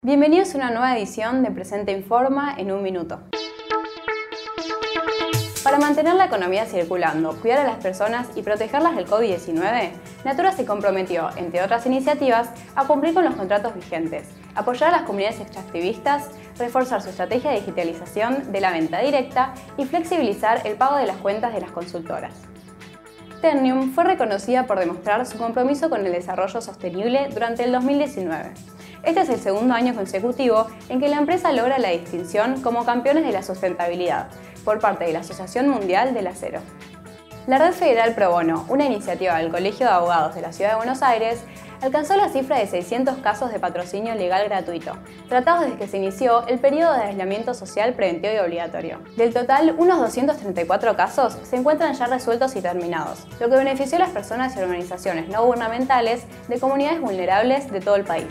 Bienvenidos a una nueva edición de Presente Informa en un minuto. Para mantener la economía circulando, cuidar a las personas y protegerlas del COVID-19, Natura se comprometió, entre otras iniciativas, a cumplir con los contratos vigentes, apoyar a las comunidades extractivistas, reforzar su estrategia de digitalización de la venta directa y flexibilizar el pago de las cuentas de las consultoras. Ternium fue reconocida por demostrar su compromiso con el desarrollo sostenible durante el 2019. Este es el segundo año consecutivo en que la empresa logra la distinción como campeones de la sustentabilidad por parte de la Asociación Mundial del Acero. La Red Federal Pro Bono, una iniciativa del Colegio de Abogados de la Ciudad de Buenos Aires, alcanzó la cifra de 600 casos de patrocinio legal gratuito, tratados desde que se inició el periodo de aislamiento social preventivo y obligatorio. Del total, unos 234 casos se encuentran ya resueltos y terminados, lo que benefició a las personas y organizaciones no gubernamentales de comunidades vulnerables de todo el país.